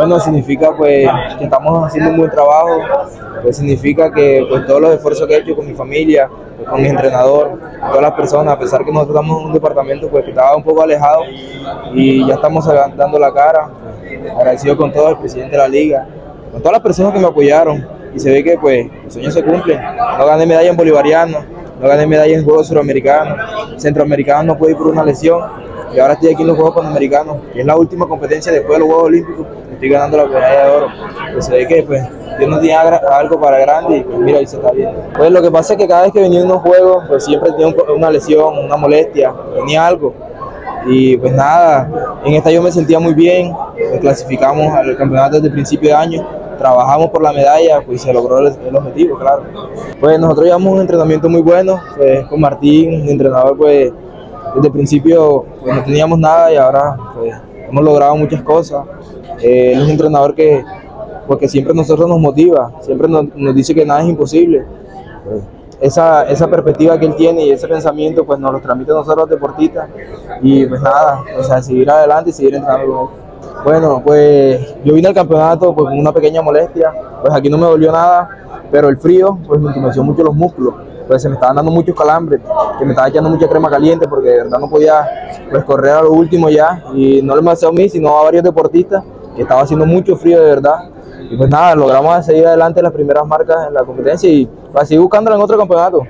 Bueno, significa pues que estamos haciendo un buen trabajo, pues significa que pues todos los esfuerzos que he hecho con mi familia, pues, con mi entrenador, todas las personas, a pesar que nosotros estamos en un departamento pues que estaba un poco alejado y ya estamos dando la cara, agradecido con todo el presidente de la liga, con todas las personas que me apoyaron. Y se ve que pues los sueños se cumplen. No gané medalla en bolivariano, no gané medalla en Juegos Suramericanos, Centroamericanos no pude ir por una lesión y ahora estoy aquí en los Juegos Panamericanos, que es la última competencia después de los Juegos Olímpicos, estoy ganando la medalla de oro. Pues se ve que pues Dios nos tiene algo para grande y pues mira, ahí se está viendo. Pues lo que pasa es que cada vez que venía en unos juegos, pues siempre tenía una lesión, una molestia, tenía algo. Y pues nada, en esta yo me sentía muy bien, clasificamos al campeonato desde el principio de año, trabajamos por la medalla, pues se logró el, objetivo, claro. Pues nosotros llevamos un entrenamiento muy bueno, pues con Martín, un entrenador pues desde el principio pues, no teníamos nada y ahora pues, hemos logrado muchas cosas. Eh, es un entrenador que porque siempre nosotros nos motiva, siempre nos, dice que nada es imposible. Pues, esa, esa perspectiva que él tiene y ese pensamiento pues nos lo transmite a nosotros los deportistas y pues nada, o sea, seguir adelante y seguir entrenando Bueno, pues yo vine al campeonato pues, con una pequeña molestia, pues aquí no me dolió nada, pero el frío pues me entumeció mucho los músculos, pues se me estaban dando muchos calambres, que me estaba echando mucha crema caliente porque de verdad no podía pues correr a lo último ya. Y no me a mí sino a varios deportistas que estaba haciendo mucho frío de verdad. Y pues nada, logramos seguir adelante las primeras marcas en la competencia y para seguir buscándola en otro campeonato.